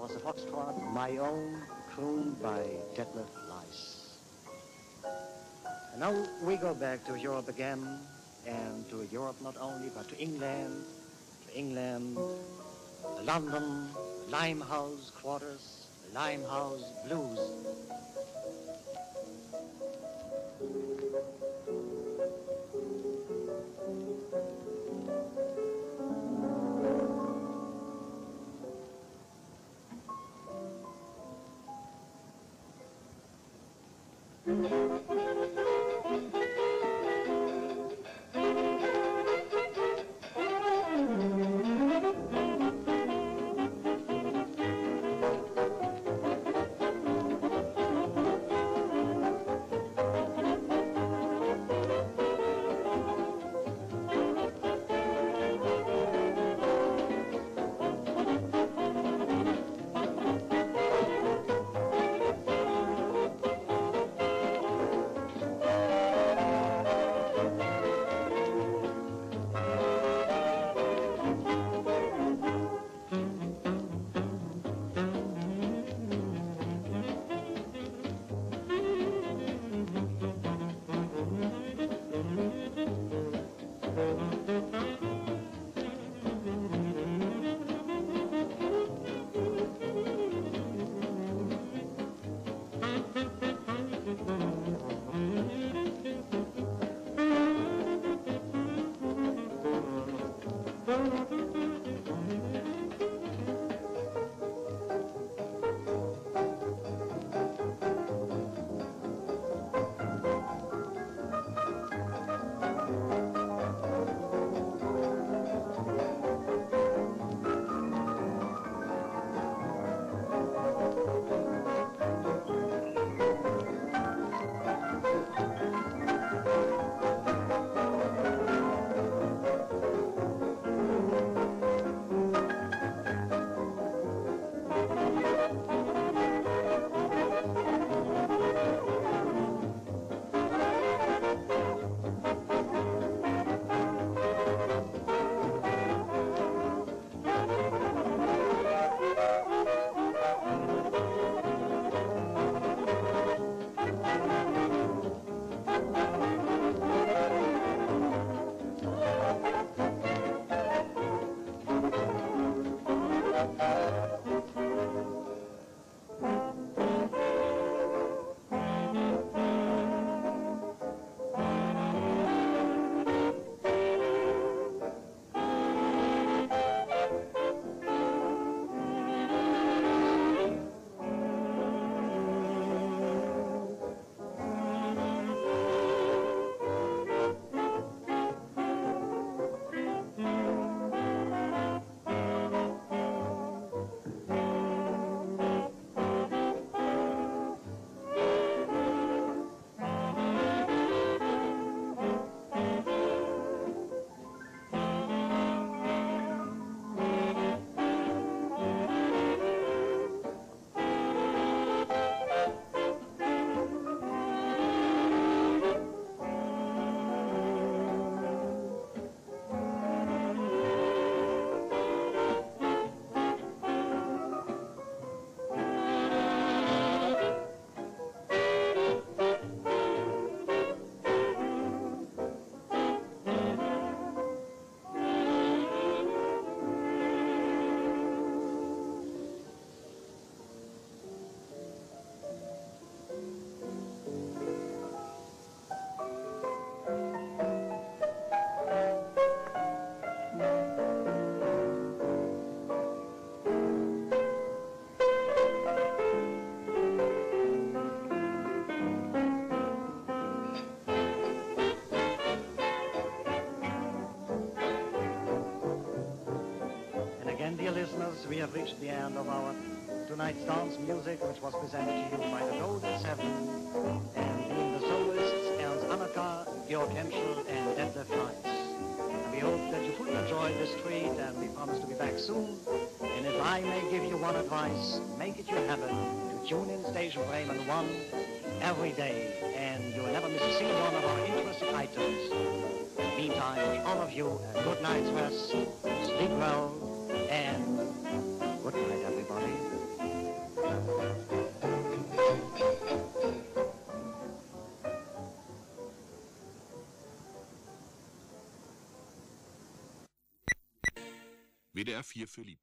Was a foxtrot, my own, crooned by Detlef Lais. And now we go back to Europe again, and to Europe not only, but to England, to England, London, Limehouse Quarters, Limehouse Blues. Dear listeners, we have reached the end of our tonight's dance music, which was presented to you by the Golden Seven, and being the soloists Ernst Anaka, Georg Haentzschel, and Detlef Heinz. We hope that you fully enjoyed this treat, and we promise to be back soon And if I may give you one advice, make it your habit to tune in Station Bremen 1 every day, and you'll never miss a single one of our interesting items. Meantime, all of you, a good night's rest, sleep well, and good night, everybody. WDR er 4 für Lieb.